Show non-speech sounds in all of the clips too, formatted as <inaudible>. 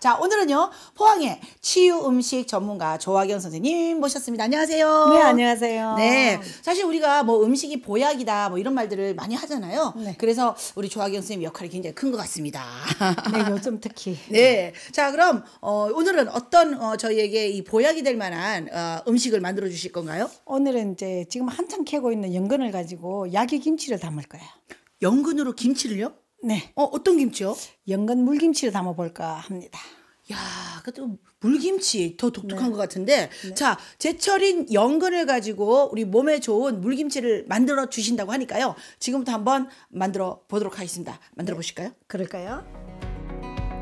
자, 오늘은요, 포항의 치유 음식 전문가 조화경 선생님 모셨습니다. 안녕하세요. 네, 안녕하세요. 네. 사실 우리가 뭐 음식이 보약이다 뭐 이런 말들을 많이 하잖아요. 네. 그래서 우리 조화경 선생님 역할이 굉장히 큰 것 같습니다. <laughs> 네, 요즘 특히. 네. 자, 그럼, 어, 오늘은 어떤, 어, 저희에게 이 보약이 될 만한, 어, 음식을 만들어 주실 건가요? 오늘은 이제 지금 한창 캐고 있는 연근을 가지고 야기 김치를 담을 거예요. 연근으로 김치를요? 네. 어, 어떤 김치요? 연근 물김치를 담아 볼까 합니다. 야, 그것도 물김치 더 독특한 것 같은데. 자, 제철인 연근을 가지고 우리 몸에 좋은 물김치를 만들어 주신다고 하니까요. 지금부터 한번 만들어 보도록 하겠습니다. 만들어 보실까요? 그럴까요?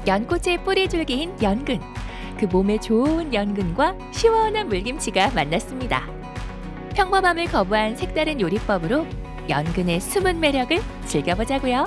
연꽃의 뿌리 줄기인 연근. 그 몸에 좋은 연근과 시원한 물김치가 만났습니다. 평범함을 거부한 색다른 요리법으로 연근의 숨은 매력을 즐겨보자고요.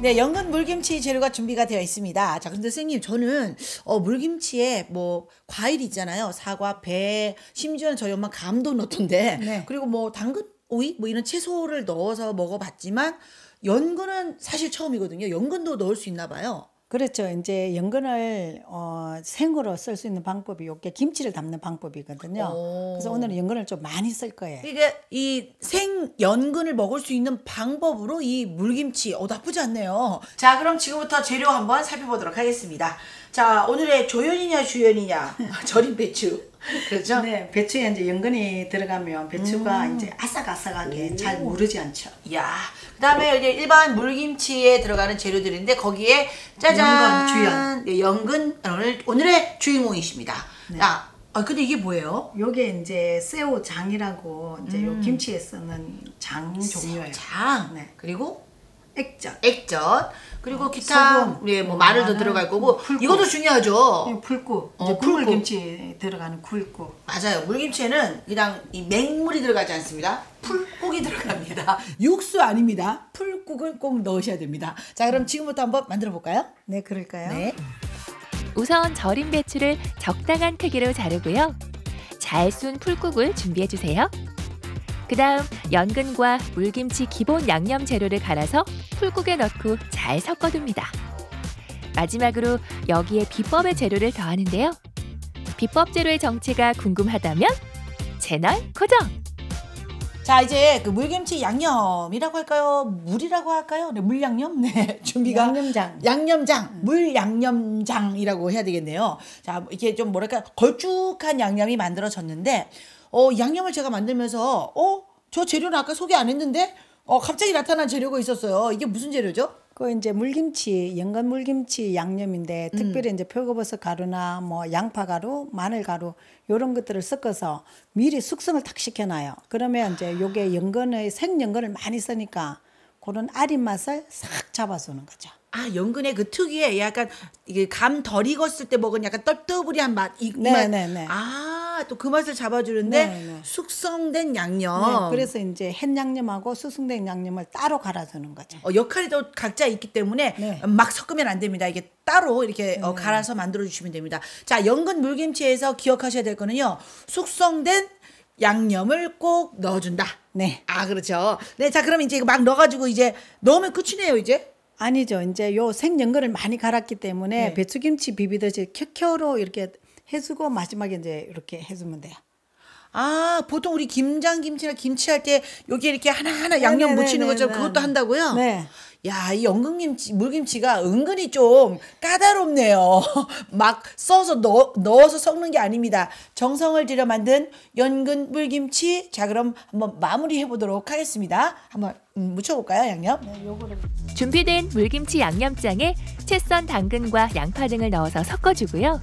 네, 연근 물김치 재료가 준비가 되어 있습니다. 자, 근데 선생님, 저는 어, 물김치에 뭐 과일 있잖아요. 사과, 배, 심지어는 저희 엄마 감도 넣던데. 네. 그리고 뭐 당근, 오이 뭐 이런 채소를 넣어서 먹어봤지만 연근은 사실 처음이거든요. 연근도 넣을 수 있나 봐요. 그렇죠. 이제 연근을 어, 생으로 쓸 수 있는 방법이 요게 김치를 담는 방법이거든요. 오. 그래서 오늘은 연근을 좀 많이 쓸 거예요. 이게 이생 연근을 먹을 수 있는 방법으로 이 물김치 어 나쁘지 않네요. 자 그럼 지금부터 재료 한번 살펴보도록 하겠습니다. 자 오늘의 조연이냐 주연이냐 <laughs> 절인 배추 그렇죠? 네, 배추에 이제 연근이 들어가면 배추가 이제 아삭아삭하게 잘 무르지 않죠. 야 그다음에 이제 일반 물김치에 들어가는 재료들인데 거기에 짜잔 연근, 주연. 네, 연근 오늘 오늘의 주인공이십니다. 야, 아 근데 이게 뭐예요? 요게 이제 새우장이라고 이제 요 김치에 쓰는 장 종류예요. 장 네. 그리고 액젓. 액젓 그리고 기타 소금, 예, 뭐뭐 마늘도 마늘, 들어갈 거고 뭐 풀국. 이것도 중요하죠. 이 굴국. 어, 이제 굴국. 국물김치 들어가는 굴국. 맞아요. 물김치에는 그냥 이 맹물이 들어가지 않습니다. 풀국이 들어갑니다. <laughs> 육수 아닙니다. 풀국을 꼭 넣으셔야 됩니다. 자, 그럼 지금부터 한번 만들어 볼까요? 네, 그럴까요? 네. 우선 절인 배추를 적당한 크기로 자르고요. 잘순 풀국을 준비해 주세요. 그 다음 연근과 물김치 기본 양념 재료를 갈아서 풀국에 넣고 잘 섞어둡니다. 마지막으로 여기에 비법의 재료를 더하는데요. 비법 재료의 정체가 궁금하다면 채널 고정! 자, 이제 그 물김치 양념이라고 할까요? 물이라고 할까요? 네, 물양념? 네. <laughs> 준비가 양념장. 양념장, 물 양념장이라고 해야 되겠네요. 자, 이게 좀 뭐랄까 걸쭉한 양념이 만들어졌는데, 어, 양념을 제가 만들면서, 어, 저 재료는 아까 소개 안 했는데, 어, 갑자기 나타난 재료가 있었어요. 이게 무슨 재료죠? 그 이제 물김치, 연근 물김치 양념인데 음. 특별히 이제 표고버섯 가루나 뭐 양파 가루, 마늘 가루 요런 것들을 섞어서 미리 숙성을 탁 시켜놔요. 그러면 이제 요게 연근의 생 연근을 많이 쓰니까 그런 아린 맛을 싹 잡아주는 거죠. 아, 연근의 그 특유의 약간 이게 감 덜 익었을 때 먹은 약간 떡떠부리한 맛, 이, 이 네, 맛. 네, 네. 아, 또 그 맛을 잡아주는데 네, 네. 숙성된 양념. 네, 그래서 이제 햇 양념하고 수승된 양념을 따로 갈아주는 거죠. 어, 역할이 또 각자 있기 때문에 네. 막 섞으면 안 됩니다. 이게 따로 이렇게 어, 갈아서 만들어 주시면 됩니다. 자, 연근 물김치에서 기억하셔야 될 거는요. 숙성된 양념을 꼭 넣어준다. 네. 아, 그렇죠. 네, 자, 그럼 이제 이거 막 넣어가지고 이제 넣으면 끝이네요, 이제. 아니죠. 이제 요 생연근을 많이 갈았기 때문에 네. 배추김치 비비듯이 켜켜로 이렇게 해주고 마지막에 이제 이렇게 해주면 돼요. 아, 보통 우리 김장 김치나 김치 할 때 여기 이렇게 하나하나 양념 네, 네, 묻히는 네, 것처럼 네, 그것도 네. 한다고요? 네. 야, 이 연근김치, 물김치가 은근히 좀 까다롭네요. <laughs> 막 써서 넣, 넣어서 섞는 게 아닙니다. 정성을 들여 만든 연근 물김치. 자, 그럼 한번 마무리해 보도록 하겠습니다. 한번 음, 묻혀볼까요, 양념? 네, 요거를 준비된 물김치 양념장에 채썬 당근과 양파 등을 넣어서 섞어주고요.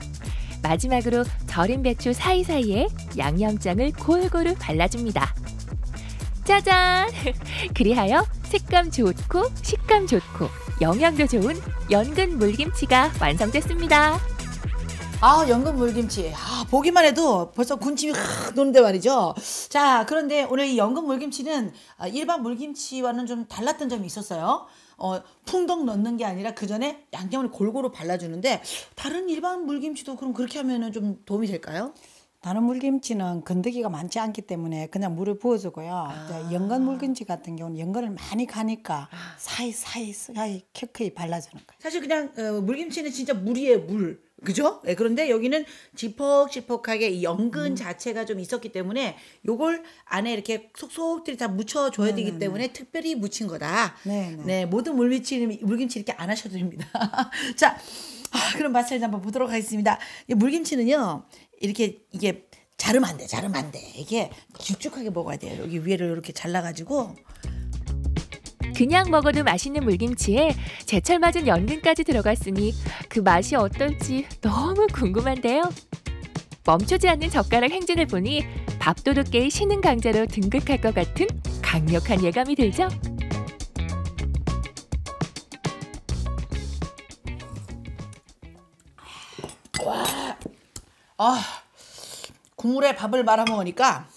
마지막으로 절인 배추 사이사이에 양념장을 골고루 발라줍니다. 짜잔! <laughs> 그리하여 색감 좋고 식감 좋고 영양도 좋은 연근 물김치가 완성됐습니다. 아, 연근 물김치. 아, 보기만 해도 벌써 군침이 확 도는데 말이죠. 자, 그런데 오늘 이 연근 물김치는 아, 일반 물김치와는 좀 달랐던 점이 있었어요. 어, 풍덩 넣는 게 아니라 그 전에 양념을 골고루 발라주는데 다른 일반 물김치도 그럼 그렇게 하면은 좀 도움이 될까요? 다른 물김치는 건더기가 많지 않기 때문에 그냥 물을 부어주고요. 아. 연근 물김치 같은 경우는 연근을 많이 가니까 사이사이 사이 켜켜이 발라주는 거예요. 사실 그냥 어, 물김치는 진짜 물이에요 물 그죠? 네, 그런데 여기는 지퍽지퍽하게 이 연근 자체가 좀 있었기 때문에 요걸 안에 이렇게 속속들이 다 묻혀줘야 되기 때문에 특별히 묻힌 거다. 네, 네. 네, 모든 물김치 물김치 이렇게 안 하셔도 됩니다. <laughs> 자, 아, 그럼 맛을 한번 보도록 하겠습니다. 이 물김치는요 이렇게 이게 자르면 안 돼, 자르면 안 돼. 이게 길쭉하게 먹어야 돼요. 여기 위를 이렇게 잘라가지고 그냥 먹어도 맛있는 물김치에 제철 맞은 연근까지 들어갔으니 그 맛이 어떨지 너무 궁금한데요. 멈추지 않는 젓가락 행진을 보니 밥도둑계의 신흥 강자로 등극할 것 같은 강력한 예감이 들죠. 아 국물에 밥을 말아 먹으니까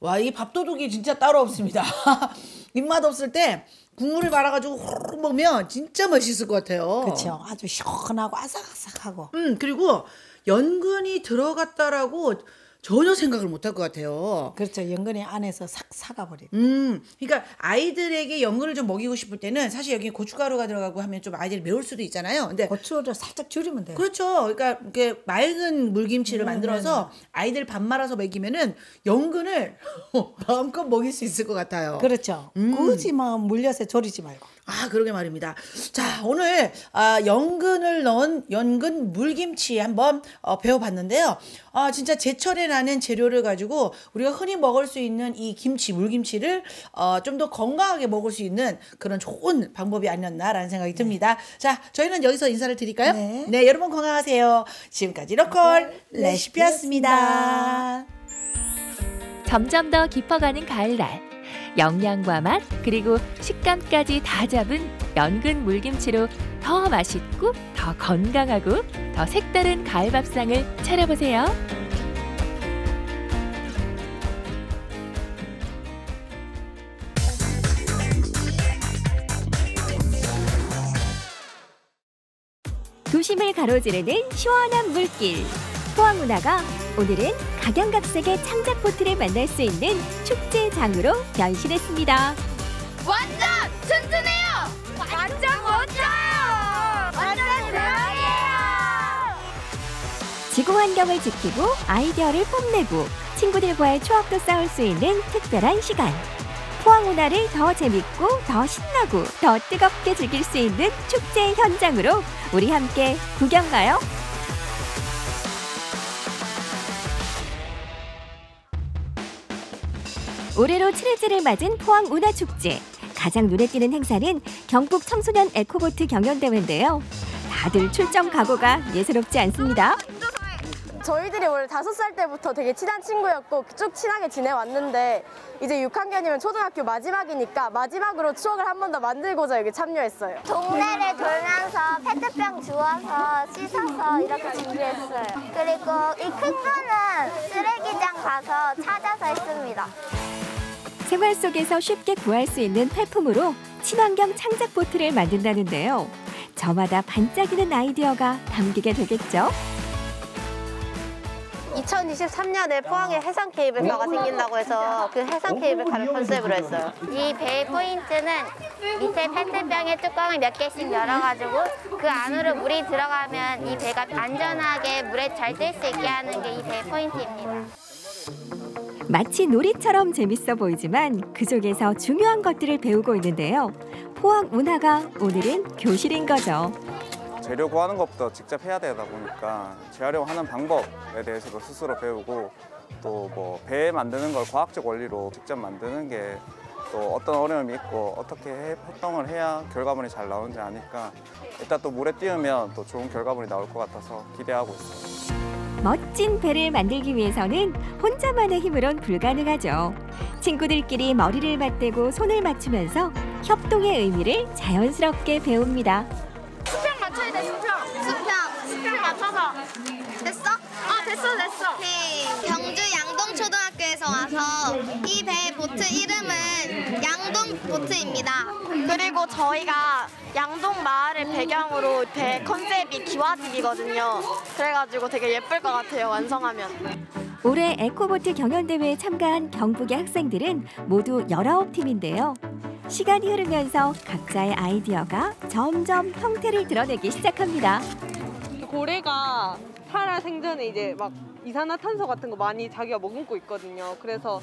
와 이 밥도둑이 진짜 따로 없습니다. <laughs> 입맛 없을 때 국물을 말아가지고 호로록 먹으면 진짜 맛있을 것 같아요. 그렇죠. 아주 시원하고 아삭아삭하고. 음 그리고 연근이 들어갔다라고 전혀 생각을 못 할 것 같아요. 그렇죠. 연근이 안에서 싹 사가버리고. 음, 그러니까 아이들에게 연근을 좀 먹이고 싶을 때는 사실 여기 고춧가루가 들어가고 하면 좀 아이들이 매울 수도 있잖아요. 근데 고추를 살짝 줄이면 돼요. 그렇죠. 그러니까 이렇게 맑은 물김치를 만들어서 아이들 밥 말아서 먹이면은 연근을 <laughs> 마음껏 먹일 수 있을 것 같아요. 그렇죠. 굳이 뭐 물엿에 졸이지 말고. 아, 그러게 말입니다. 자, 오늘 아, 연근을 넣은 연근 물김치 한번 어, 배워봤는데요. 아, 진짜 제철에 나는 재료를 가지고 우리가 흔히 먹을 수 있는 이 김치, 물김치를 어, 좀 더 건강하게 먹을 수 있는 그런 좋은 방법이 아니었나라는 생각이 듭니다. 자, 저희는 여기서 인사를 드릴까요? 네. 여러분 건강하세요. 지금까지 로컬 레시피였습니다. 점점 더 깊어가는 가을날. 영양과 맛 그리고 식감까지 다 잡은 연근 물김치로 더 맛있고 더 건강하고 더 색다른 가을 밥상을 차려보세요. 도심을 가로지르는 시원한 물길. 포항 문화가 오늘은 각양각색의 창작 포트를 만날 수 있는 축제장으로 변신했습니다. 완전 튼튼해요. 완전 멋져요. 완전 대박이에요. 지구 환경을 지키고 아이디어를 뽐내고 친구들과의 추억도 쌓을 수 있는 특별한 시간. 포항 문화를 더 재밌고 더 신나고 더 뜨겁게 즐길 수 있는 축제 현장으로 우리 함께 구경 가요. 올해로 7회째를 맞은 포항 문화축제. 가장 눈에 띄는 행사는 경북 청소년 에코보트 경연대회인데요. 다들 출정 각오가 예사롭지 않습니다. 저희들이 원래 다섯 살 때부터 되게 친한 친구였고 쭉 친하게 지내왔는데 이제 6학년이면 초등학교 마지막이니까 마지막으로 추억을 한 번 더 만들고자 여기 참여했어요. 동네를 돌면서 페트병 주워서 씻어서 이렇게 준비했어요. 그리고 이 큰 거는 쓰레기장 가서 찾아서 했습니다. 생활 속에서 쉽게 구할 수 있는 폐품으로 친환경 창작 보트를 만든다는데요. 저마다 반짝이는 아이디어가 담기게 되겠죠. 2023년에 포항에 해상 케이블카가 생긴다고 해서 그 해상 케이블카를 컨셉으로 했어요. 이 배의 포인트는 밑에 페트병에 뚜껑을 몇 개씩 열어가지고 그 안으로 물이 들어가면 이 배가 안전하게 물에 잘 뜰 수 있게 하는 게 이 배의 포인트입니다. 마치 놀이처럼 재밌어 보이지만 그 속에서 중요한 것들을 배우고 있는데요. 포항 문화가 오늘은 교실인 거죠. 재료 구하는 것부터 직접 해야 되다 보니까 재활용하는 방법에 대해서도 스스로 배우고 또 뭐 배 만드는 걸 과학적 원리로 직접 만드는 게 또 어떤 어려움이 있고 어떻게 해- 활동을 해야 결과물이 잘 나오는지 아니까 일단 또 물에 띄우면 또 좋은 결과물이 나올 것 같아서 기대하고 있어요. 멋진 배를 만들기 위해서는 혼자만의 힘으론 불가능하죠. 친구들끼리 머리를 맞대고 손을 맞추면서 협동의 의미를 자연스럽게 배웁니다. 수평 맞춰야 돼, 수평. 수평. 수평 맞춰서. 됐어? 아, 됐어, 됐어. 경주 양동초등학교에서 와서 이 배 보트 이름은 양동 보트입니다. 그리고 저희가 양동 마을을 배경으로 배 컨셉이 기와집이거든요. 그래가지고 되게 예쁠 것 같아요, 완성하면. 올해 에코보트 경연대회에 참가한 경북의 학생들은 모두 19팀인데요. 시간이 흐르면서 각자의 아이디어가 점점 형태를 드러내기 시작합니다. 고래가 살아 생전에 이제 막 이산화탄소 같은 거 많이 자기가 머금고 있거든요. 그래서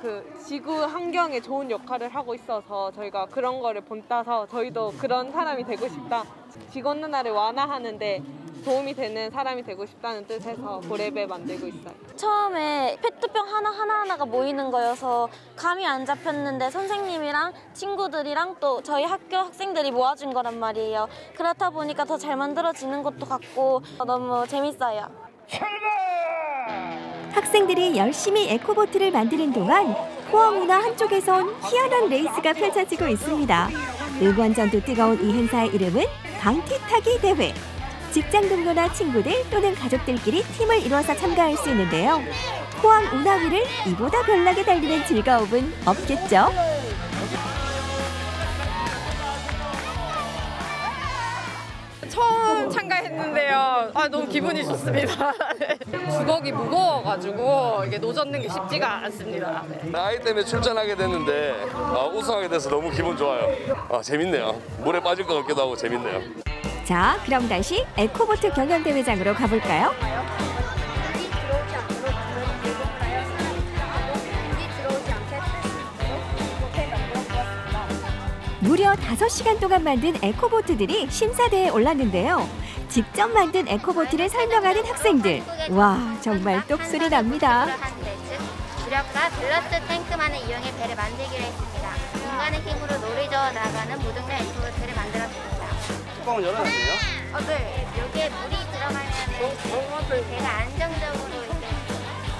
그 지구 환경에 좋은 역할을 하고 있어서 저희가 그런 거를 본따서 저희도 그런 사람이 되고 싶다. 직원 누나를 완화하는데 도움이 되는 사람이 되고 싶다는 뜻에서 고래배 만들고 있어요. 처음에 페트병 하나하나가 모이는 거여서 감이 안 잡혔는데 선생님이랑 친구들이랑 또 저희 학교 학생들이 모아준 거란 말이에요. 그렇다 보니까 더 잘 만들어지는 것도 같고 너무 재밌어요. 학생들이 열심히 eco boat를 만드는 동안 포항 운하 한쪽에선 희한한 레이스가 펼쳐지고 있습니다. 응원전도 뜨거운 이 행사의 이름은 방티타기 대회. 직장 동료나 친구들 또는 가족들끼리 팀을 이루어서 참가할 수 있는데요. 포항 운하 위를 이보다 별나게 달리는 즐거움은 없겠죠. 처음 참가했는데요. 아, 너무 기분이 좋습니다. <laughs> 주걱이 무거워가지고 이게 노젓는 게 쉽지가 않습니다. 아이 때문에 출전하게 됐는데 아, 우승하게 돼서 너무 기분 좋아요. 아, 재밌네요. 물에 빠질 것 같기도 하고 재밌네요. 자, 그럼 다시 에코보트 경연대회장으로 가볼까요? 무려 5시간 동안 만든 eco boat들이 심사대에 올랐는데요. 직접 만든 eco boat를 설명하는 학생들. 와, 정말 똑소리 납니다. 부력과 ballast 탱크만을 이용해 배를 만들기로 했습니다. 인간의 힘으로 노를 저어 나가는 무동력 eco boat를 만들었습니다. 뚜껑은 열어놨네요. 어, 네. 여기에 물이 들어가면 배가 안정적으로 이렇게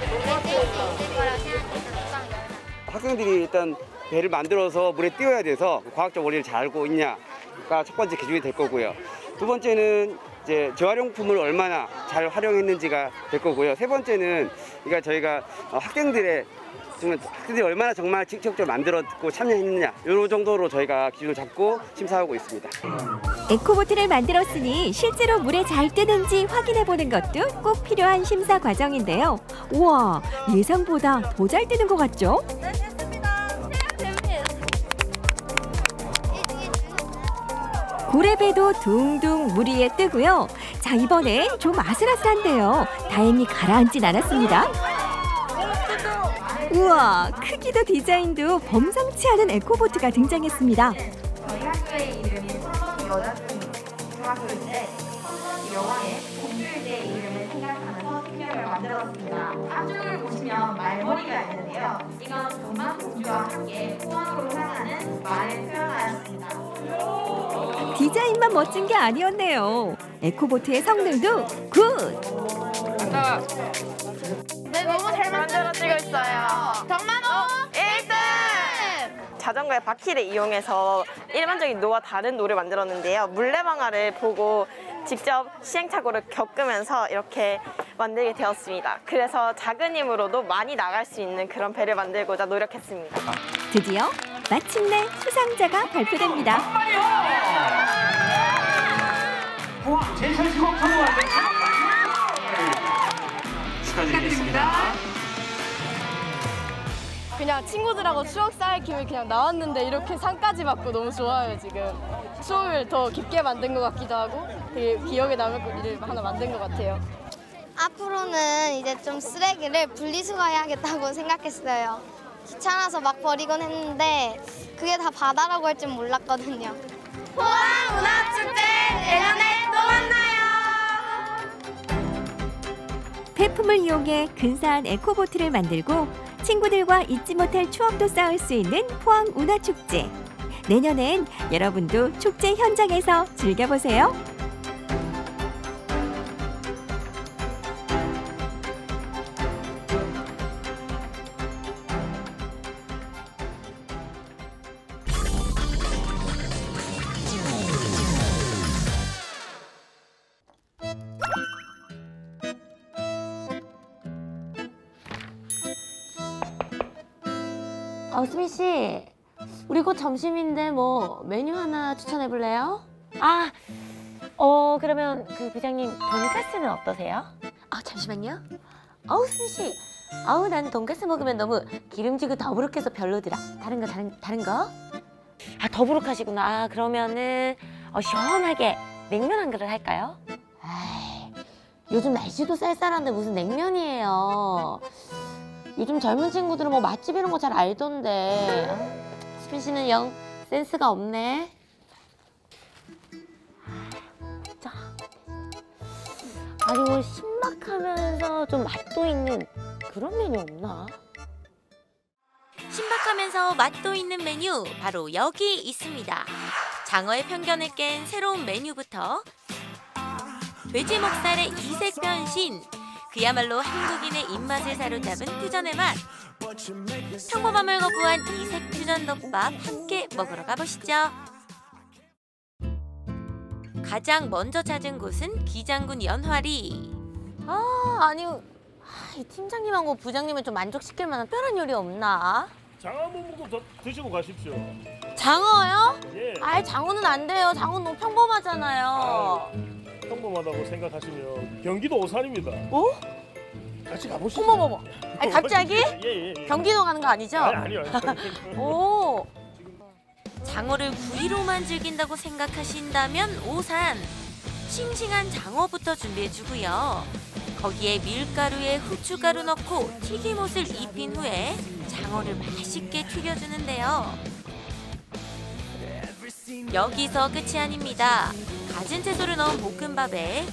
물에 뜰 수 있을 거라고 생각해서 뚜껑을 열어놨습니다. 학생들이 일단 배를 만들어서 물에 띄워야 돼서 과학적 원리를 잘 알고 있냐가 첫 번째 기준이 될 거고요. 두 번째는 이제 재활용품을 얼마나 잘 활용했는지가 될 거고요. 세 번째는 그러니까 저희가 어, 학생들의 정말 학생들이 얼마나 정말 직접적으로 만들었고 참여했느냐 이런 정도로 저희가 기준을 잡고 심사하고 있습니다. 에코보트를 만들었으니 실제로 물에 잘 뜨는지 확인해 보는 것도 꼭 필요한 심사 과정인데요. 우와, 예상보다 더 잘 뜨는 것 같죠? 고래배도 둥둥 물 위에 뜨고요. 자, 이번엔 좀 아슬아슬한데요. 다행히 가라앉진 않았습니다. 우와, 크기도 디자인도 범상치 않은 에코보트가 등장했습니다. 저희 학교의 이름이 성동 여자중 중학교인데 여왕의 공주의 이름을 생각하면서 특별을 만들었습니다. 앞쪽을 보시면 말머리가 있는데요. 이건 금방 공주와 함께 포항으로 향하는 말을 표현하였습니다. 디자인만 멋진 게 아니었네요. 에코보트의 성능도 굿! 네, 너무 잘 만들어지고 있어요. 정만호 1등! 자전거의 바퀴를 이용해서 일반적인 노와 다른 노를 만들었는데요. 물레방아를 보고 직접 시행착오를 겪으면서 이렇게 만들게 되었습니다. 그래서 작은 힘으로도 많이 나갈 수 있는 그런 배를 만들고자 노력했습니다. 드디어 마침내 수상자가 발표됩니다. 그냥 친구들하고 추억 쌓기를 그냥 나왔는데 이렇게 상까지 받고 너무 좋아요 지금 추억을 더 깊게 만든 것 같기도 하고 되게 기억에 남을 일을 하나 만든 것 같아요 앞으로는 이제 좀 쓰레기를 분리수거해야겠다고 생각했어요. 귀찮아서 막 버리곤 했는데 그게 다 바다라고 할 줄 몰랐거든요. 포항 문화축제 내년에 또 만나요. 폐품을 이용해 근사한 에코보트를 만들고 친구들과 잊지 못할 추억도 쌓을 수 있는 포항 운하축제. 내년엔 여러분도 축제 현장에서 즐겨보세요. 곧 점심인데 뭐 메뉴 하나 추천해 볼래요? 아, 어 그러면 그 부장님 돈가스는 어떠세요? 아 잠시만요. 어우 수미 씨, 아우 난 돈가스 먹으면 너무 기름지고 더부룩해서 별로더라. 다른 거 다른 다른 거? 아 더부룩하시구나. 아, 그러면은 어, 시원하게 냉면 한 그릇 할까요? 아이, 요즘 날씨도 쌀쌀한데 무슨 냉면이에요. 요즘 젊은 친구들은 뭐 맛집 이런 거 잘 알던데. 아, 수빈 씨는 영 센스가 없네. 자. 아니 뭐 신박하면서 좀 맛도 있는 그런 메뉴 없나? 신박하면서 맛도 있는 메뉴 바로 여기 있습니다. 장어의 편견을 깬 새로운 메뉴부터 돼지 목살의 이색 변신 그야말로 한국인의 입맛을 사로잡은 퓨전의 맛 평범함을 거부한 이색 퓨전 덮밥 함께 먹으러 가보시죠. 가장 먼저 찾은 곳은 기장군 연화리 아 아니 아, 이 팀장님하고 부장님을 좀 만족시킬 만한 특별한 요리 없나? 장어 한번 먹고 더 드시고 가십시오. 장어요? 예. 아이 장어는 안 돼요. 장어는 너무 평범하잖아요. 평범하다고 생각하시면 경기도 오산입니다. 어? 같이 가보시죠. 어머머머. 아니 갑자기? 예, 예. 경기도 가는 거 아니죠? 아니, 아니요. <laughs> 오. 장어를 구이로만 즐긴다고 생각하신다면 오산 싱싱한 장어부터 준비해주고요. 거기에 밀가루에 후춧가루 넣고 튀김옷을 입힌 후에 장어를 맛있게 튀겨주는데요. 여기서 끝이 아닙니다. 갖은 채소를 넣은 볶음밥에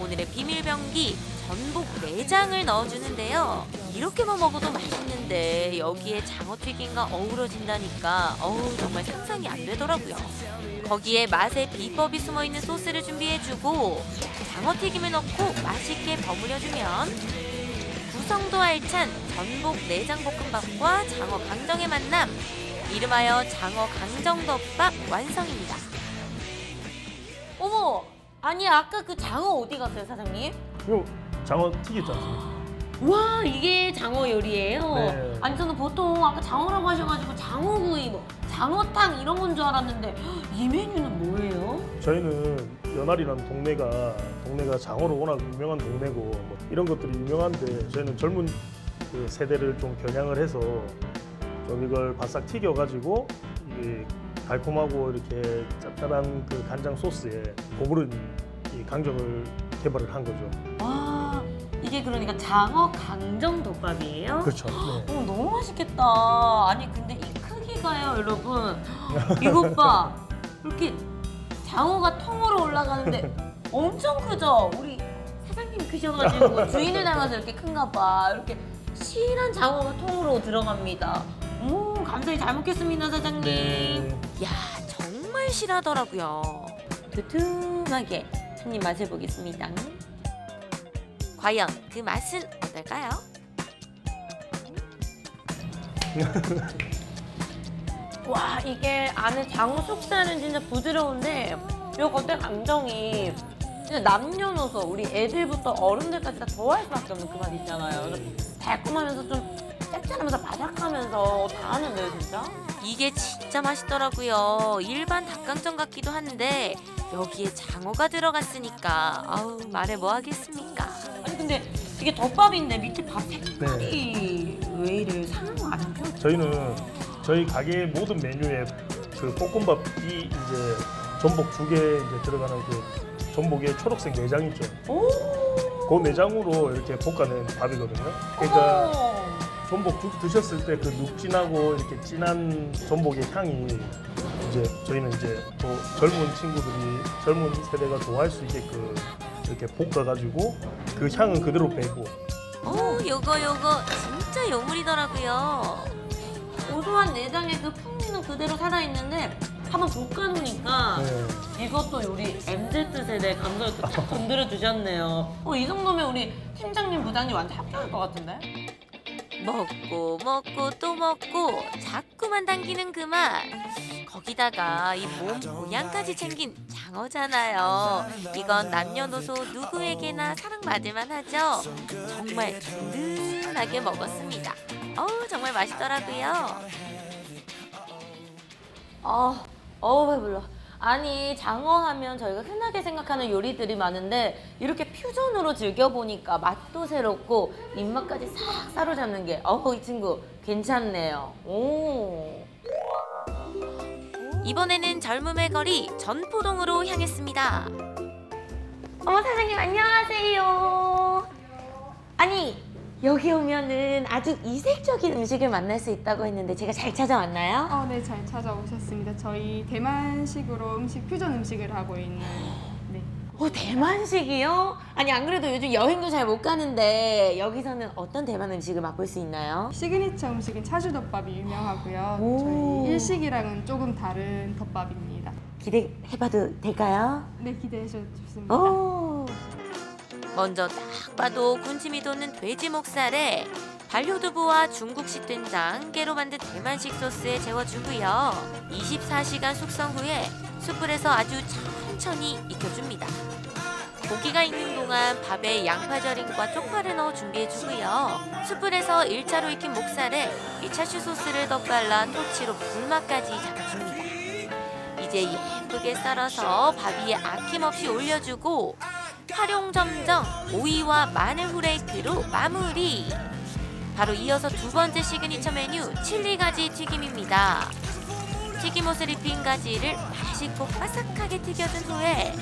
오늘의 비밀병기 전복 내장을 넣어주는데요. 이렇게만 먹어도 맛있는데 여기에 장어튀김과 어우러진다니까 어우 정말 상상이 안 되더라고요. 거기에 맛의 비법이 숨어있는 소스를 준비해주고 장어튀김을 넣고 맛있게 버무려주면 구성도 알찬 전복 내장 볶음밥과 장어 강정의 만남 이름하여 장어 강정덮밥 완성입니다. 어머. 아니 아까 그 장어 어디 갔어요 사장님? 요 장어 튀겼지 않습니까? 와 이게 장어 요리예요? 네. 아니 저는 보통 아까 장어라고 하셔가지고 장어구이 뭐 장어탕 이런 건 줄 알았는데 이 메뉴는 뭐예요? 저희는 연알이라는 동네가 동네가 장어로 워낙 유명한 동네고 뭐 이런 것들이 유명한데 저희는 젊은 그 세대를 좀 겨냥을 해서 좀 이걸 바싹 튀겨가지고 이게 달콤하고 이렇게 짭짤한 그 간장 소스에 버무른 이 강정을 개발을 한 거죠. 와 이게 그러니까 장어 강정 덮밥이에요? 그렇죠. 네. 어, 너무 맛있겠다. 아니 근데 이 크기가요, 여러분. <gasps> 이것 봐. 이렇게 장어가 통으로 올라가는데 <laughs> 엄청 크죠? 우리 사장님 크셔가지고 주인을 <laughs> 닮아서 이렇게 큰가 봐. 이렇게 실한 장어가 통으로 들어갑니다. 오, 감사히 잘 먹겠습니다, 사장님. 네. 야 정말 실하더라고요. 두툼하게 한입 맛을 보겠습니다. 과연 그 맛은 어떨까요? <laughs> 와 이게 안에 장어 속살은 진짜 부드러운데 요 겉에 감정이 진짜 남녀노소 우리 애들부터 어른들까지 다 좋아할 수밖에 없는 그 맛 있잖아요. 달콤하면서 좀 짭짤하면서 바삭하면서 다 하는데요 진짜. 이게 진짜 맛있더라고요. 일반 닭강정 같기도 한데 여기에 장어가 들어갔으니까 아우 말해 뭐 하겠습니까? 근데 이게 덮밥인데 밑에 밥 색깔이 왜 이래 상한 거 아니죠? 저희는 저희 가게 모든 메뉴에 그 볶음밥이 이제 전복 죽에 이제 들어가는 그 전복의 초록색 내장 있죠. 그 내장으로 이렇게 볶아낸 밥이거든요. 그러니까 전복죽 드셨을 때 그 눅진하고 이렇게 진한 전복의 향이 이제 저희는 이제 또 젊은 친구들이 젊은 세대가 좋아할 수 있게끔 이렇게 볶아가지고 그 향은 그대로 빼고 오 요거 요거 진짜 요물이더라고요. 고소한 내장의 그 풍미는 그대로 살아있는데 한번 볶아놓으니까 네. 이것도 우리 MZ 세대 감성을 딱 <laughs> 건드려 주셨네요. 어, 이 정도면 우리 팀장님, 부장님 완전 합격할 것 같은데? 먹고 먹고 또 먹고 자꾸만 당기는 그 맛. 거기다가 이 몸 모양까지 챙긴 장어잖아요. 이건 남녀노소 누구에게나 사랑받을만 하죠. 정말 든든하게 먹었습니다. 어우 정말 맛있더라고요. 아, 어우 배불러. 아니 장어 하면 저희가 흔하게 생각하는 요리들이 많은데 이렇게 퓨전으로 즐겨보니까 맛도 새롭고 입맛까지 싹 사로잡는 게 어우 이 친구 괜찮네요. 오. 이번에는 젊음의 거리 전포동으로 향했습니다. 어머 사장님 안녕하세요. 아니 여기 오면은 아주 이색적인 음식을 만날 수 있다고 했는데 제가 잘 찾아왔나요? 어, 네, 잘 찾아오셨습니다. 저희 대만식으로 음식, 퓨전 음식을 하고 있는 네. 오 대만식이요? 아니 안 그래도 요즘 여행도 잘 못 가는데 여기서는 어떤 대만 음식을 맛볼 수 있나요? 시그니처 음식인 차슈덮밥이 유명하고요. 오. 저희 일식이랑은 조금 다른 덮밥입니다. 기대해봐도 될까요? 네, 기대해 주셔도 좋습니다. 오. 먼저 딱 봐도 군침이 도는 돼지 목살에 발효두부와 중국식 된장, 깨로 만든 대만식 소스에 재워주고요. 24시간 숙성 후에 숯불에서 아주 천천히 익혀줍니다. 고기가 익는 동안 밥에 양파 절임과 쪽파를 넣어 준비해주고요. 숯불에서 일자로 익힌 목살에 이 차슈 소스를 덧발라 토치로 불맛까지 잡아줍니다. 이제 예쁘게 썰어서 밥 위에 아낌없이 올려주고 화룡점정 오이와 마늘 후레이크로 마무리. 바로 이어서 두 번째 시그니처 메뉴 칠리 가지 튀김입니다. 튀김옷을 입힌 가지를 맛있고 바삭하게 튀겨준 후에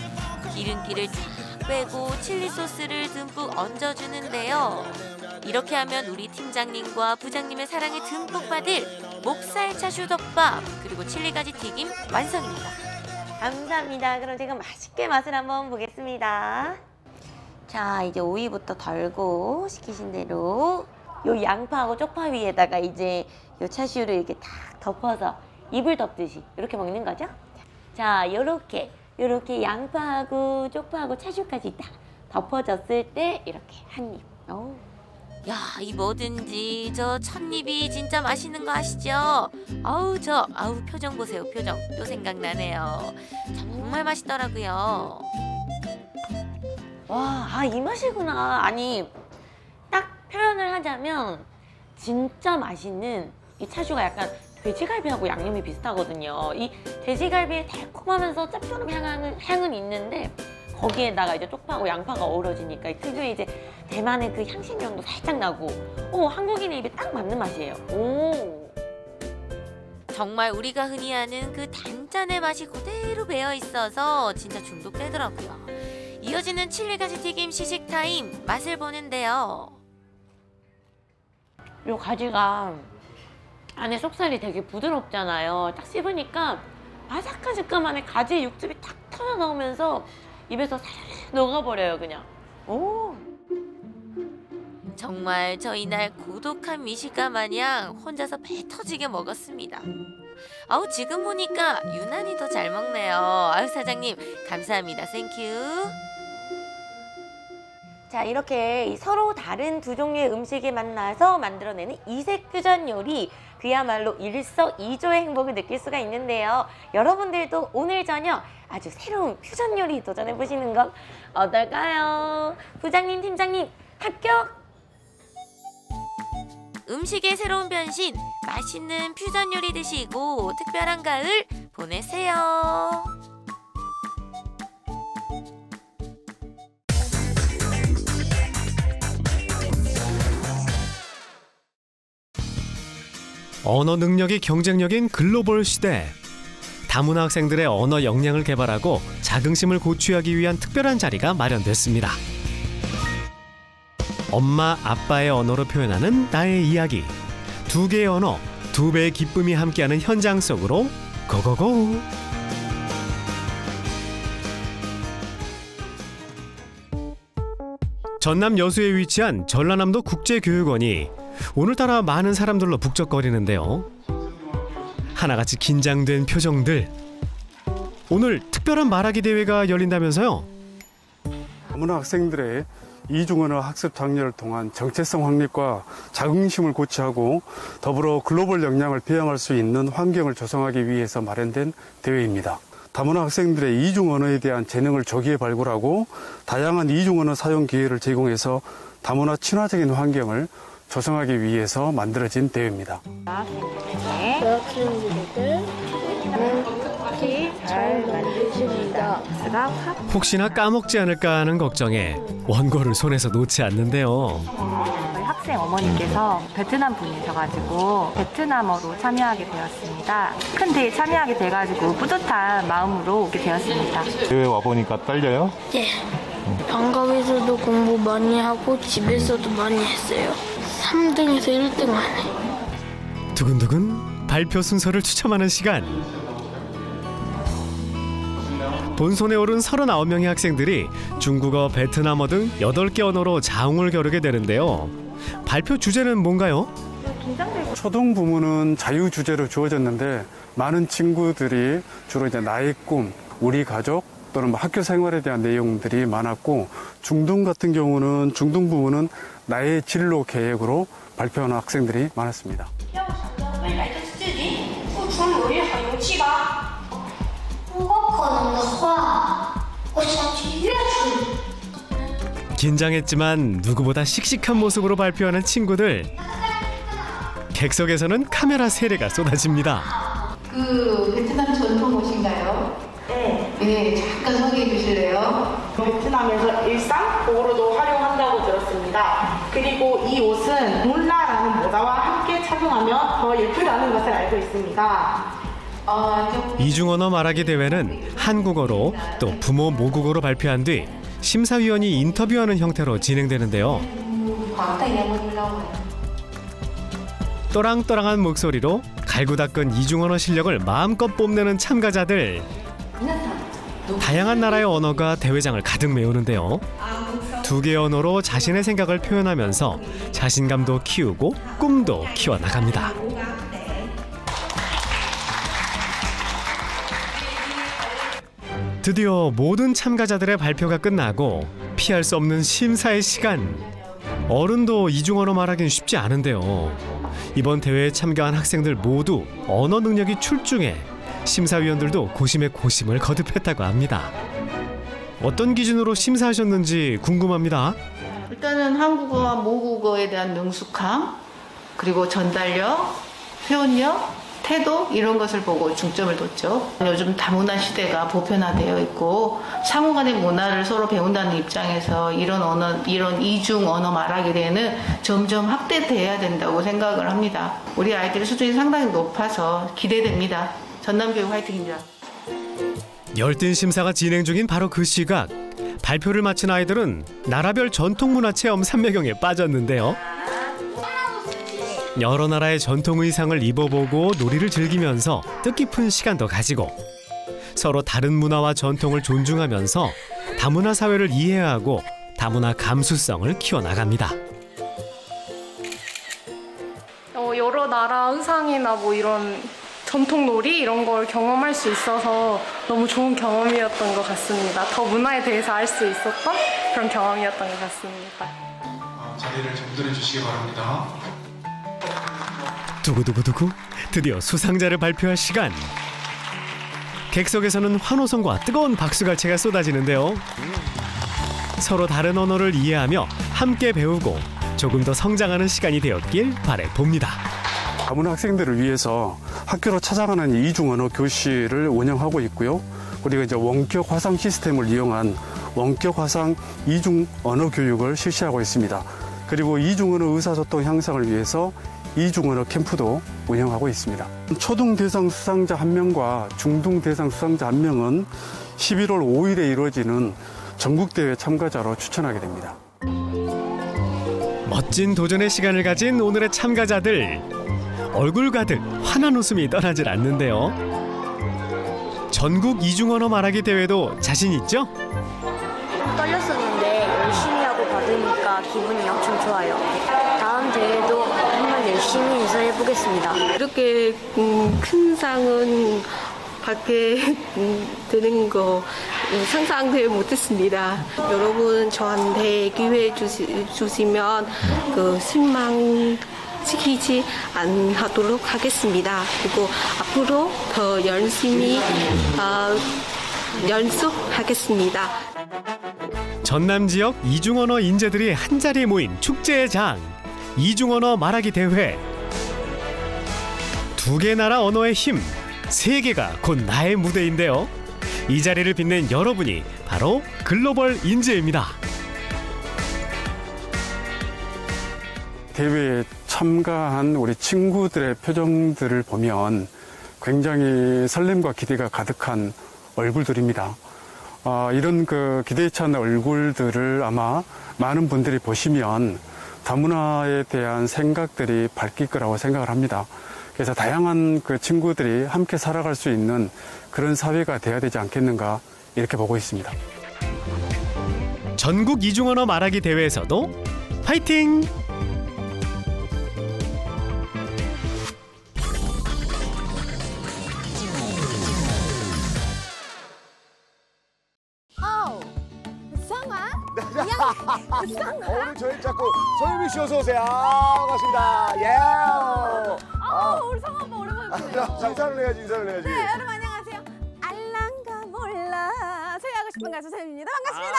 기름기를 쫙 빼고 칠리 소스를 듬뿍 얹어주는데요. 이렇게 하면 우리 팀장님과 부장님의 사랑을 듬뿍 받을 목살 차슈 덮밥 그리고 칠리 가지 튀김 완성입니다. 감사합니다. 그럼 제가 맛있게 맛을 한번 보겠습니다. 자, 이제 오이부터 덜고 시키신 대로 요 양파하고 쪽파 위에다가 이제 요 차슈를 이렇게 탁 덮어서 이불 덮듯이 이렇게 먹는 거죠. 자, 요렇게 요렇게 양파하고 쪽파하고 차슈까지 딱 덮어졌을 때 이렇게 한 입. 오. 야, 이 뭐든지 저 첫입이 진짜 맛있는 거 아시죠? 아우 저 아우 표정 보세요 표정 또 생각나네요. 정말 맛있더라고요. 와, 아 이 맛이구나. 아니 딱 표현을 하자면 진짜 맛있는 이 차슈가 약간 돼지갈비하고 양념이 비슷하거든요. 이 돼지갈비의 달콤하면서 짭조름 향은, 향은 있는데 거기에다가 이제 쪽파하고 양파가 어우러지니까 이 특유의 이제 대만의 그 향신료도 살짝 나고 오 한국인의 입에 딱 맞는 맛이에요. 오. 정말 우리가 흔히 아는 그 단짠의 맛이 그대로 배어 있어서 진짜 중독되더라고요. 이어지는 칠리가지 튀김 시식 타임 맛을 보는데요. 요 가지가 안에 속살이 되게 부드럽잖아요. 딱 씹으니까 바삭한 식감 안에 가지의 육즙이 탁 터져 나오면서 입에서 살살 녹아버려요 그냥. 오. 정말 저 이날 고독한 미식가 마냥 혼자서 배 터지게 먹었습니다. 아우 지금 보니까 유난히 더 잘 먹네요. 아유 사장님 감사합니다. Thank you. 자 이렇게 이 서로 다른 두 종류의 음식이 만나서 만들어내는 이색 퓨전 요리 그야말로 일석이조의 행복을 느낄 수가 있는데요. 여러분들도 오늘 저녁 아주 새로운 퓨전 요리 도전해 보시는 건 어떨까요? 부장님, 팀장님 합격! 음식의 새로운 변신, 맛있는 퓨전 요리 드시고 특별한 가을 보내세요. 언어 능력이 경쟁력인 글로벌 시대. 다문화 학생들의 언어 역량을 개발하고 자긍심을 고취하기 위한 특별한 자리가 마련됐습니다. 엄마, 아빠의 언어로 표현하는 나의 이야기. 두 개의 언어, 두 배의 기쁨이 함께하는 현장 속으로 고고고! 전남 여수에 위치한 전라남도 국제교육원이 오늘따라 많은 사람들로 북적거리는데요. 하나같이 긴장된 표정들. 오늘 특별한 말하기 대회가 열린다면서요? 다문화 학생들의 이중언어 학습 장려를 통한 정체성 확립과 자긍심을 고취하고 더불어 글로벌 역량을 배양할 수 있는 환경을 조성하기 위해서 마련된 대회입니다. 다문화 학생들의 이중 언어에 대한 재능을 조기에 발굴하고 다양한 이중 언어 사용 기회를 제공해서 다문화 친화적인 환경을 조성하기 위해서 만들어진 대회입니다. 학생들 특히 잘 만드십니다. 혹시나 까먹지 않을까 하는 걱정에 원고를 손에서 놓지 않는데요. 학생 어머니께서 베트남 분이셔가지고 베트남어로 참여하게 되었습니다. 큰 대회에 참여하게 돼가지고 뿌듯한 마음으로 오게 되었습니다. 대회 와보니까 떨려요? 예. 방과에서도 공부 많이 하고 집에서도 많이 했어요. 3등에서 1등 안에. 두근두근 발표 순서를 추첨하는 시간. 본선에 오른 39명의 학생들이 중국어, 베트남어 등 8개 언어로 자웅을 겨루게 되는데요. 발표 주제는 뭔가요? 초등 부문은 자유 주제로 주어졌는데 많은 친구들이 주로 이제 나의 꿈, 우리 가족 또는 뭐 학교 생활에 대한 내용들이 많았고 중등 같은 경우는 중등 부분은 나의 진로 계획으로 발표하는 학생들이 많았습니다. 긴장했지만 누구보다 씩씩한 모습으로 발표하는 친구들. 객석에서는 카메라 세례가 쏟아집니다. 그 있습니다. 이중언어 말하기 대회는 한국어로 또 부모 모국어로 발표한 뒤 심사위원이 인터뷰하는 형태로 진행되는데요. 또랑또랑한 목소리로 갈고 닦은 이중언어 실력을 마음껏 뽐내는 참가자들. 다양한 나라의 언어가 대회장을 가득 메우는데요. 두 개의 언어로 자신의 생각을 표현하면서 자신감도 키우고 꿈도 키워나갑니다. 드디어 모든 참가자들의 발표가 끝나고 피할 수 없는 심사의 시간. 어른도 이중언어 말하기는 쉽지 않은데요. 이번 대회에 참가한 학생들 모두 언어 능력이 출중해 심사위원들도 고심에 고심을 거듭했다고 합니다. 어떤 기준으로 심사하셨는지 궁금합니다. 일단은 한국어와 모국어에 대한 능숙함, 그리고 전달력, 표현력, 태도 이런 것을 보고 중점을 뒀죠. 요즘 다문화 시대가 보편화되어 있고 상호 간의 문화를 서로 배운다는 입장에서 이런 언어, 이런 이중 언어 말하기 대회는 점점 확대돼야 된다고 생각을 합니다. 우리 아이들의 수준이 상당히 높아서 기대됩니다. 전남교육 화이팅입니다. 열띤 심사가 진행 중인 바로 그 시각 발표를 마친 아이들은 나라별 전통문화 체험 삼매경에 빠졌는데요. 여러 나라의 전통 의상을 입어보고 놀이를 즐기면서 뜻깊은 시간도 가지고 서로 다른 문화와 전통을 존중하면서 다문화 사회를 이해하고 다문화 감수성을 키워나갑니다. 어, 여러 나라 의상이나 뭐 이런 전통 놀이 이런 걸 경험할 수 있어서 너무 좋은 경험이었던 것 같습니다. 더 문화에 대해서 알 수 있었던 그런 경험이었던 것 같습니다. 자리를 정돈해 주시기 바랍니다. 두구두구두구 드디어 수상자를 발표할 시간. 객석에서는 환호성과 뜨거운 박수갈채가 쏟아지는데요. 서로 다른 언어를 이해하며 함께 배우고 조금 더 성장하는 시간이 되었길 바래 봅니다. 다문화 학생들을 위해서 학교로 찾아가는 이중 언어 교실을 운영하고 있고요. 그리고 이제 원격 화상 시스템을 이용한 원격 화상 이중 언어 교육을 실시하고 있습니다. 그리고 이중 언어 의사소통 향상을 위해서 이중 언어 캠프도 운영하고 있습니다. 초등 대상 수상자 한 명과 중등 대상 수상자 한 명은 11월 5일에 이루어지는 전국대회 참가자로 추천하게 됩니다. 멋진 도전의 시간을 가진 오늘의 참가자들. 얼굴 가득 환한 웃음이 떠나질 않는데요. 전국 이중언어 말하기 대회도 자신 있죠? 떨렸었는데 열심히 하고 받으니까 기분이 엄청 좋아요. 다음 대회도 열심히 해서 해보겠습니다. 이렇게 음, 큰 상은 받게 <laughs> 음, 되는 거 음, 상상도 못했습니다. 여러분 저한테 기회 주시, 주시면 그 실망 시키지 않도록 하겠습니다. 그리고 앞으로 더 열심히 어, 연습하겠습니다. 전남 지역 이중언어 인재들이 한 자리에 모인 축제의 장 이중언어 말하기 대회. 두 개 나라 언어의 힘, 세 개가 곧 나의 무대인데요. 이 자리를 빛낸 여러분이 바로 글로벌 인재입니다. 대회에 참가한 우리 친구들의 표정들을 보면 굉장히 설렘과 기대가 가득한 얼굴들입니다. 어, 이런 그 기대에 찬 얼굴들을 아마 많은 분들이 보시면 다문화에 대한 생각들이 바뀔 거라고 생각을 합니다. 그래서 다양한 그 친구들이 함께 살아갈 수 있는 그런 사회가 돼야 되지 않겠는가 이렇게 보고 있습니다. 전국 이중 언어 말하기 대회에서도 파이팅! 오늘 저희 자꾸 소유미 씨 어서 오세요. 아, 반갑습니다. 예. 아, 우리 성아 오빠 오랜만에 보네요. 인사를 해야지, 인사를 해야지. 네, 여러분 안녕하세요. 알랑가 몰라. 소유하고 싶은 가수 소유미입니다. 반갑습니다.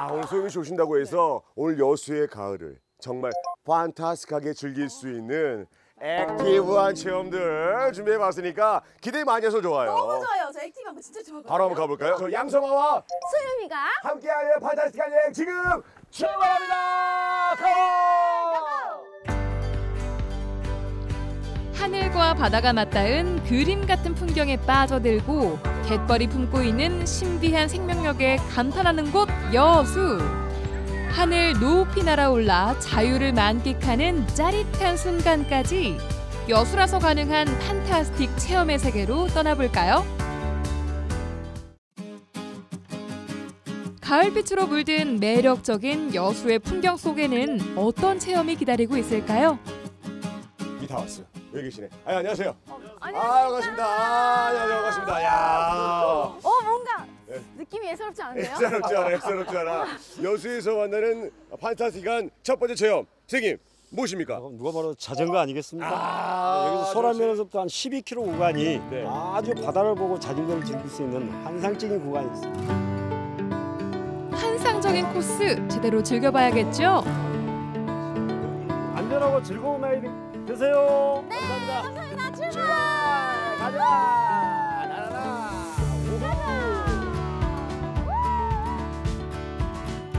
아, 오늘 소유미 씨 오신다고 해서 오늘 여수의 가을을 정말 fantastic하게 즐길 수 있는 active한 체험들 준비해봤으니까 기대 많이 해서 좋아요. 너무 좋아요. 저 active한 거 진짜 좋아하거든요. 바로 한번 가볼까요? 저 양성아와 소유미가 함께하는 판타스틱한 여행 지금 출발합니다. 고! 하늘과 바다가 맞닿은 그림 같은 풍경에 빠져들고 갯벌이 품고 있는 신비한 생명력에 감탄하는 곳 여수. 하늘 높이 날아올라 자유를 만끽하는 짜릿한 순간까지 여수라서 가능한 판타스틱 체험의 세계로 떠나볼까요? 가을빛으로 물든 매력적인 여수의 풍경 속에는 어떤 체험이 기다리고 있을까요? 이다 왔어요. 여기 계시네. 아, 안녕하세요. 아, 반갑습니다. 아, 안녕하세요. 반갑습니다. 야. 어, 뭔가 네. 느낌이 예사롭지 않은데요? 예사롭지 않아, 예사롭지 않아. 여수에서 만나는 판타스틱한 첫 번째 체험. 선생님, 무엇입니까? 누가 바로 자전거 아니겠습니까? 아, 네, 여기서 소라면에서부터 한 12km 구간이 아주 바다를 보고 자전거를 즐길 수 있는 환상적인 구간이 있습니다. 환상적인 코스 제대로 즐겨봐야겠죠? 안전하고 즐거운 나이 되세요. 네, 감사합니다. 출발! 가자!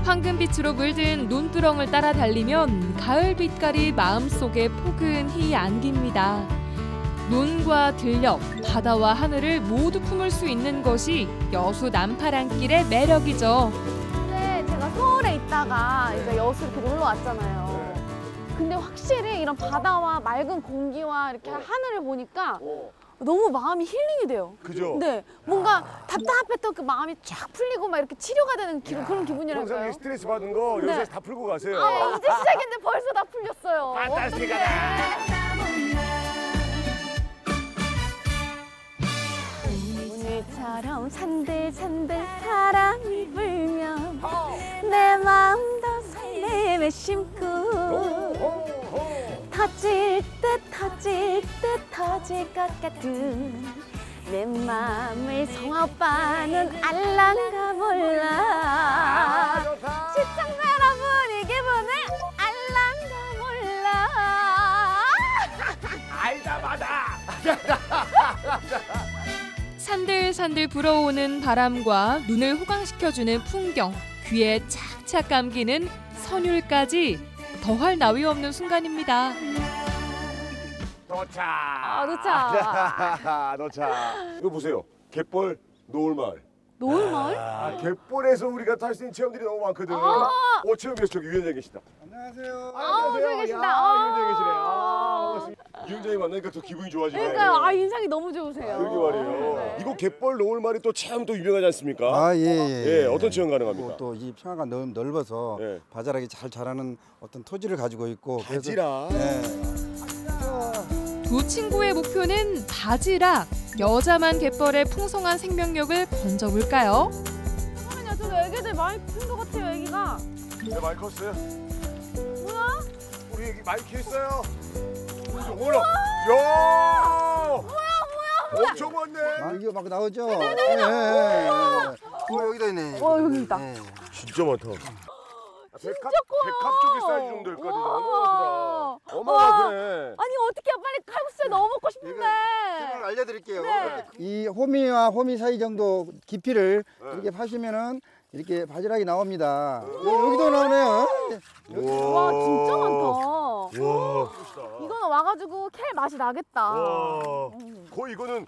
황금빛으로 물든 논두렁을 따라 달리면 가을 빛깔이 마음속에 포근히 안깁니다. 논과 들녘, 바다와 하늘을 모두 품을 수 있는 것이 여수 남파랑길의 매력이죠. 근데 제가 서울에 있다가 이제 여수 이렇게 놀러 왔잖아요. 근데 확실히 이런 바다와 맑은 공기와 이렇게 하늘을 보니까 너무 마음이 힐링이 돼요. 그죠? 네, 뭔가 답답했던 그 마음이 쫙 풀리고 막 이렇게 치료가 되는 기, 그런 기분이랄까요. 스트레스 받은 거 네. 여기서 다 풀고 가세요. 아, 이제 시작인데 벌써 다 풀렸어요. 오늘처럼 산들산들 바람이 불면 내 마음도 설렘에 심고 듯 터질 것 같은 내 마음을 성오빠는 알랑가 몰라 시청자 여러분 이 기분을 알랑가 몰라 알다 마다. 산들산들 불어오는 바람과 눈을 호강시켜주는 풍경, 귀에 착착 감기는 선율까지 더할 나위 없는 순간입니다. 도착. 아, 도착. <laughs> 도착. 이거 보세요. 갯벌 노을마을. 노을마을? 아, 갯벌에서 우리가 탈 수 있는 체험들이 너무 많거든. 아. 오, 체험에서 저기 유현장 계시다. 아, 저기 계신다. 야, 유현장 계시네. 아, 반갑습니다. 유현장이 만나니까 더 기분이 좋아지네. 그러니까요. 아, 인상이 너무 좋으세요. 그러게 말이에요. 이거 갯벌 노을마을이 또 체험 또 유명하지 않습니까? 아, 예, 예. 예, 어떤 체험 가능합니까? 또 이 평화가 넓, 넓어서 바자락이 잘 자라는 어떤 토지를 가지고 있고 그래서- 바지락? 예. 두 친구의 목표는 바지락. 여자만 갯벌의 풍성한 생명력을 건져볼까요? 잠깐만요. 저 애기들 많이 큰 것 같아요, 애기가. 네, 많이 컸어요. 뭐야? 우리 애기 많이 키웠어요. 어머나. 야! 뭐야, 뭐야, 엄청 많네. 아, 이거 막 나오죠? 네, 예, 예, 예. 어, 여기다 있네. 어, 여기 있다. 예. 진짜 많다. 백합, 커요. 백합 쪽의 사이즈 정도 될것 같은데 우와. 어마어마하다. 와. 어마어마하네. 아니 어떻게 빨리 칼국수에 넣어 먹고 싶은데. 알려드릴게요. 네. 이 호미와 호미 사이 정도 깊이를 네. 이렇게 파시면은 이렇게 바지락이 나옵니다. 여- 여기도 나오네요. 와 진짜 많다. 와. 이거는 와가지고 캘 맛이 나겠다. 와. 거의 이거는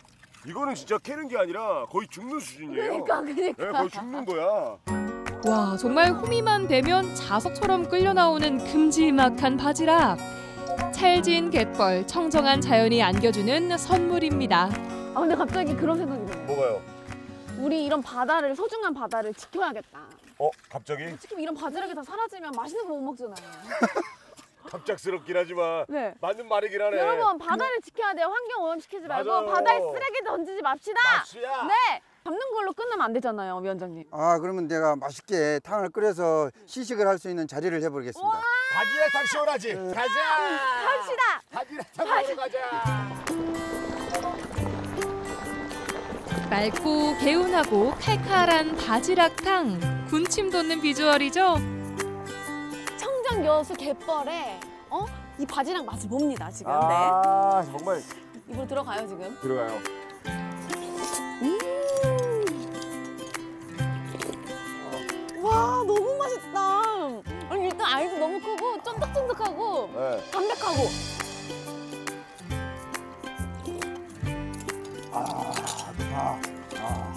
이거는 진짜 캐는 게 아니라 거의 죽는 수준이에요. 그러니까, 그러니까. 네, 거의 죽는 거야. 와 정말 호미만 되면 자석처럼 끌려 나오는 큼지막한 바지락. 찰진 갯벌, 청정한 자연이 안겨주는 선물입니다. 아 근데 갑자기 그런 생각이 들어요. 뭐가요? 우리 이런 바다를 소중한 바다를 지켜야겠다. 어 갑자기 지금 이런 바지락이 다 사라지면 맛있는 거 못 먹잖아요. <laughs> 갑작스럽긴 하지만 네. 맞는 말이긴 하네. 여러분 바다를 지켜야 돼요. 환경 오염시키지 말고 맞아요. 바다에 쓰레기 던지지 맙시다. 맙시다. 네. 잡는 걸로 끝나면 안 되잖아요, 위원장님. 아 그러면 내가 맛있게 탕을 끓여서 시식을 할 수 있는 자리를 해보겠습니다. 바지락 탕 시원하지. 음. 가자. 갑시다. 바지락 탕 먹으러 가자. 맑고 개운하고 칼칼한 바지락탕. 군침 돋는 비주얼이죠. 청정 여수 갯벌에 어? 이 바지락 맛을 봅니다, 지금. 아 정말 네. 입으로 들어가요, 지금. 들어가요. 쫀득쫀득하고 네. 담백하고. 아, 아.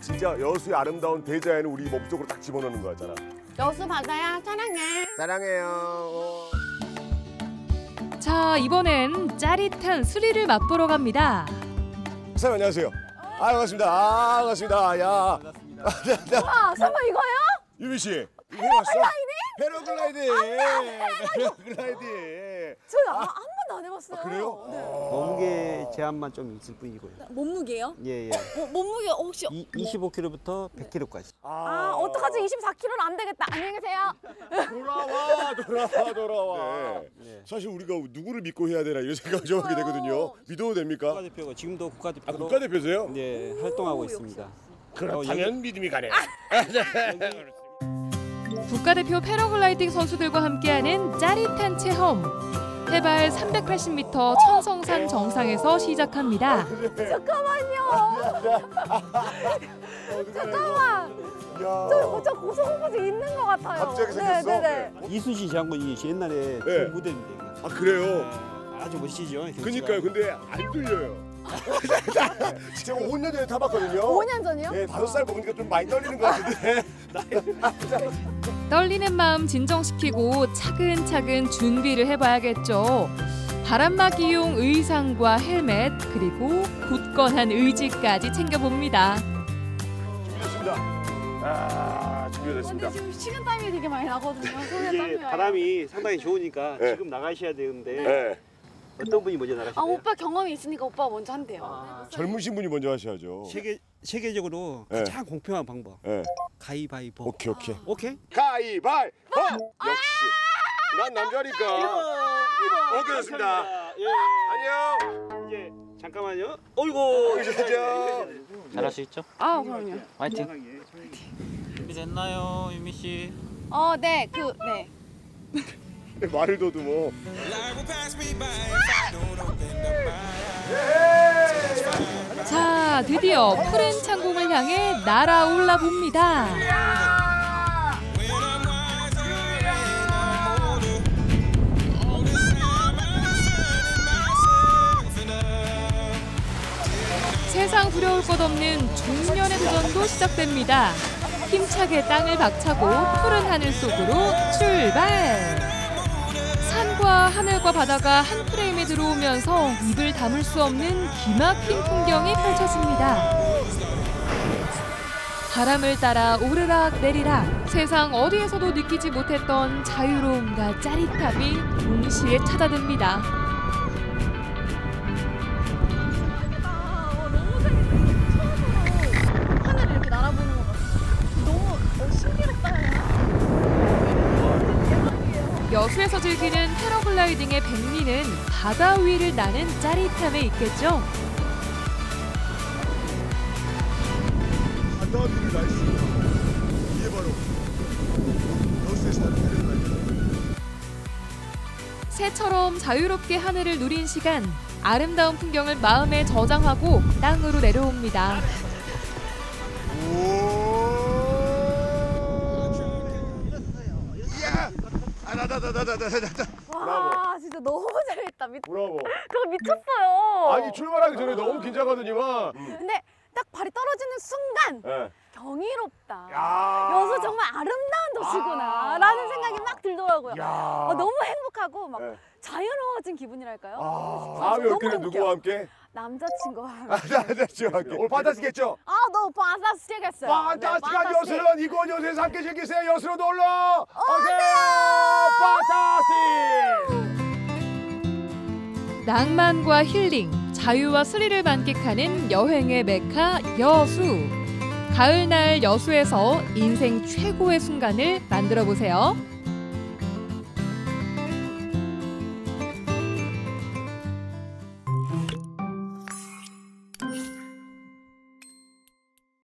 진짜 여수의 아름다운 대자연을 우리 몸속으로 딱 집어넣는 거였잖아. 여수 바다야, 사랑해. 사랑해요. 자 이번엔 짜릿한 수리를 맛보러 갑니다. 사장님 안녕하세요. 아 반갑습니다. 아 반갑습니다. 야. 와, 설마 이거예요? 유미 씨. 이거 해봤어? 패러글라이딩. 패러글라이딩. 저 아, 한 번도 안 해봤어요. 그래요? 네. 몸무게 제한만 좀 있을 뿐이고요. 몸무게요? 예, 예. 어, 몸무게 혹시 25kg부터 100kg까지. 아, 어떡하지? 24kg는 안 되겠다. 안녕히 계세요. 돌아와 돌아와 돌아와. 네. 사실 우리가 누구를 믿고 해야 되나 이런 생각을 좀 하게 되거든요. 믿어도 됩니까? 국가대표가 지금도 국가대표로 아, 국가대표세요? 네, 활동하고 있습니다. 그렇다면 믿음이 가네. <laughs> <laughs> 국가대표 패러글라이딩 선수들과 함께하는 짜릿한 체험. 해발 380m 천성산 정상에서 시작합니다. 잠깐만요. <laughs> 잠깐만. 저, 저 고소공포증 있는 것 같아요. 갑자기 네, 생겼어? 네, 네. 이순신 장군이 옛날에 네. 그 무대인데. 아 그래요? 아주 멋지죠. 그니까요. 근데 안 들려요. <laughs> 제가 5년 전에 타봤거든요. 5년 전이요? 네, 다섯 살 먹으니까 좀 많이 떨리는 것 같은데. <laughs> 떨리는 마음 진정시키고 차근차근 준비를 해봐야겠죠. 바람막이용 의상과 헬멧 그리고 굳건한 의지까지 챙겨봅니다. 준비됐습니다. 아, 준비됐습니다. 근데 지금 식은 땀이 되게 많이 나거든요. 손에 땀이 이게. 바람이 상당히 좋으니까 네. 지금 나가셔야 되는데 네. 어떤 분이 먼저 아, 나가실까요? 오빠 경험이 있으니까 오빠가 먼저 한대요. 아, 젊으신 분이 먼저 하셔야죠. 세계 세계적으로 네. 가장 공평한 방법. 네. 가위바위보. 오케이 오케이. 오케이? 가위바위보. 역시 난 남자니까. 오케이 됐습니다. 예. 안녕. 이제 잠깐만요. 어이구. 이제 잘할 수 있죠? 아, 그럼요. 화이팅. 준비됐나요, 유미 씨? 어, 네, 그, 네. 말을 더듬어. 자, 드디어 푸른 창공을 향해 날아올라 봅니다. 세상 두려울 것 없는 중년의 도전도 시작됩니다. 힘차게 땅을 박차고 푸른 하늘 속으로 출발! 산과 하늘과 바다가 한 프레임 에 들어오면서 입을 다물 수 없는 기막힌 풍경이 펼쳐집니다. 바람을 따라 오르락 내리락 세상 어디에서도 느끼지 못했던 자유로움과 짜릿함이 동시에 찾아듭니다. 튀는 패러글라이딩의 백미는 바다 위를 나는 짜릿함에 있겠죠. 바다 위를 날 수 있다. 이게 바로 러스의 새처럼 자유롭게 하늘을 누린 시간, 아름다운 풍경을 마음에 저장하고 땅으로 내려옵니다. 와 진짜 너무 <laughs> 잘했다. 미... 브라보. 그거 미쳤어요. 아니 출발하기 전에 너무 긴장하더니만. 근데 딱 발이 떨어지는 순간 네. 경이롭다. 야. 여수 정말 아름다운 도시구나. 라는 생각이 막 들더라고요. 야. 아, 너무 행복하고 막 네. 자유로워진 기분이랄까요? 아, 아, 다음에 너무 올게는 누구와 함께? 남자친구와 아, 남자친구와 함께. 오늘 판타스겠죠? 아, 너무 판타스틱했어요. 판타스틱한 네, 여수는 이곳 여수에서 함께 즐기세요. 여수로 놀러 오세요. 판타스틱. 낭만과 힐링, 자유와 스릴을 만끽하는 여행의 메카 여수. 가을날 여수에서 인생 최고의 순간을 만들어 보세요.